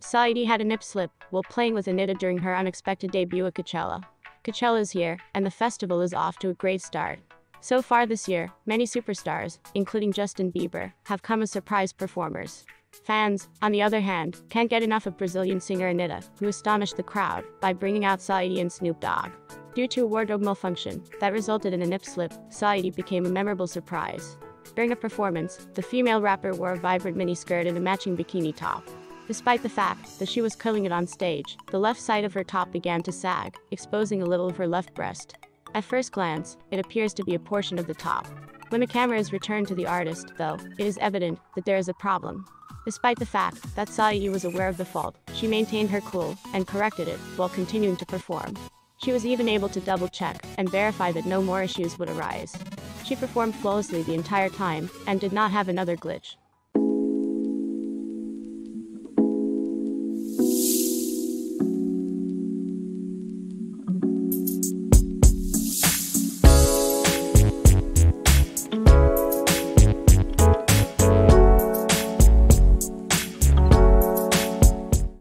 Saweetie had a nip slip while playing with Anitta during her unexpected debut at Coachella. Coachella is here, and the festival is off to a great start. So far this year, many superstars, including Justin Bieber, have come as surprise performers. Fans, on the other hand, can't get enough of Brazilian singer Anitta, who astonished the crowd by bringing out Saweetie and Snoop Dogg. Due to a wardrobe malfunction that resulted in a nip slip, Saweetie became a memorable surprise. During a performance, the female rapper wore a vibrant miniskirt and a matching bikini top. Despite the fact that she was killing it on stage, the left side of her top began to sag, exposing a little of her left breast. At first glance, it appears to be a portion of the top. When the camera is returned to the artist, though, it is evident that there is a problem. Despite the fact that Saweetie was aware of the fault, she maintained her cool and corrected it while continuing to perform. She was even able to double check and verify that no more issues would arise. She performed flawlessly the entire time and did not have another glitch.